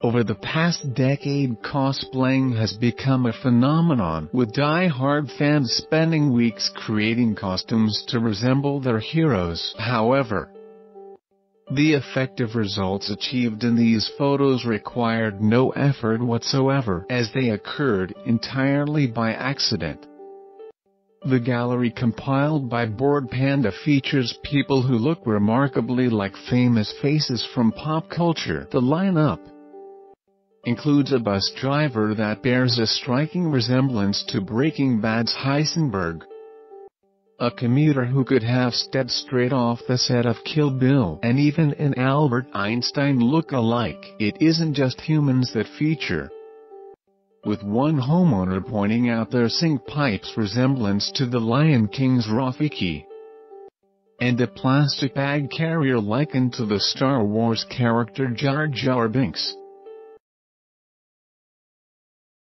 Over the past decade cosplaying has become a phenomenon with die-hard fans spending weeks creating costumes to resemble their heroes. However, the effective results achieved in these photos required no effort whatsoever as they occurred entirely by accident. The gallery compiled by Bored Panda features people who look remarkably like famous faces from pop culture. The lineup includes a bus driver that bears a striking resemblance to Breaking Bad's Heisenberg. A commuter who could have stepped straight off the set of Kill Bill and even an Albert Einstein look-alike. It isn't just humans that feature. With one homeowner pointing out their sink pipe's resemblance to the Lion King's Rafiki. And a plastic bag carrier likened to the Star Wars character Jar Jar Binks.